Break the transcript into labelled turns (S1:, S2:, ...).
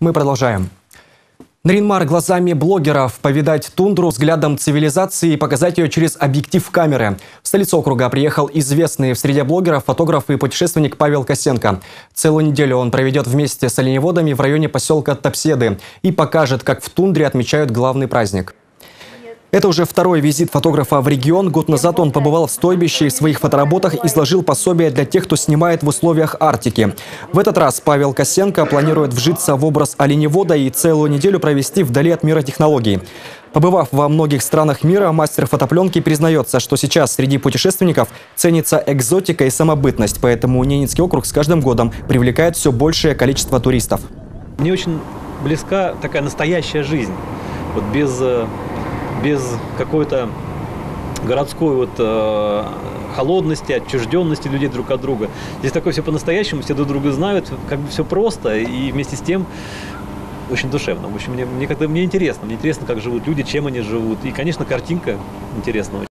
S1: Мы продолжаем. Наринмар глазами блогеров повидать тундру взглядом цивилизации и показать ее через объектив камеры. В столицу округа приехал известный в среде блогеров фотограф и путешественник Павел Косенко. Целую неделю он проведет вместе с оленеводами в районе поселка Топседы и покажет, как в тундре отмечают главный праздник. Это уже второй визит фотографа в регион. Год назад он побывал в стойбище и в своих фотоработах изложил пособие для тех, кто снимает в условиях Арктики. В этот раз Павел Косенко планирует вжиться в образ оленевода и целую неделю провести вдали от мира технологий. Побывав во многих странах мира, мастер фотопленки признается, что сейчас среди путешественников ценится экзотика и самобытность, поэтому Ненецкий округ с каждым годом привлекает все большее количество туристов.
S2: Мне очень близка такая настоящая жизнь, вот без э, без какой-то городской вот э, холодности, отчужденности людей друг от друга. Здесь такое все по-настоящему, все друг друга знают, как бы все просто и вместе с тем очень душевно. В общем, мне, мне, мне интересно, мне интересно, как живут люди, чем они живут. И, конечно, картинка интересна